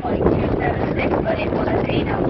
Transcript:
point two seven million